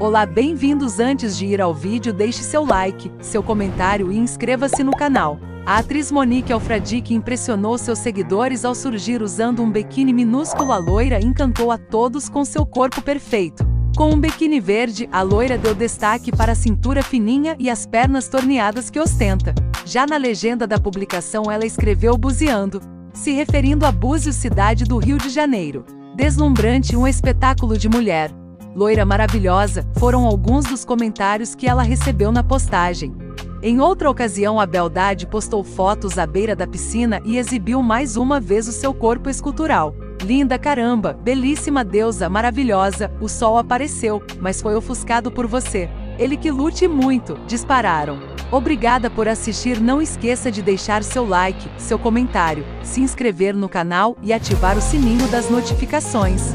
Olá, bem-vindos! Antes de ir ao vídeo, deixe seu like, seu comentário e inscreva-se no canal. A atriz Monique Alfradique impressionou seus seguidores ao surgir usando um biquíni minúsculo. A loira encantou a todos com seu corpo perfeito. Com um biquíni verde, a loira deu destaque para a cintura fininha e as pernas torneadas que ostenta. Já na legenda da publicação ela escreveu buzeando, se referindo a Búzios, cidade do Rio de Janeiro. Deslumbrante, um espetáculo de mulher loira maravilhosa, foram alguns dos comentários que ela recebeu na postagem. Em outra ocasião, a beldade postou fotos à beira da piscina e exibiu mais uma vez o seu corpo escultural. Linda caramba, belíssima deusa, maravilhosa, o sol apareceu, mas foi ofuscado por você. Ele que lute muito, dispararam. Obrigada por assistir, não esqueça de deixar seu like, seu comentário, se inscrever no canal e ativar o sininho das notificações.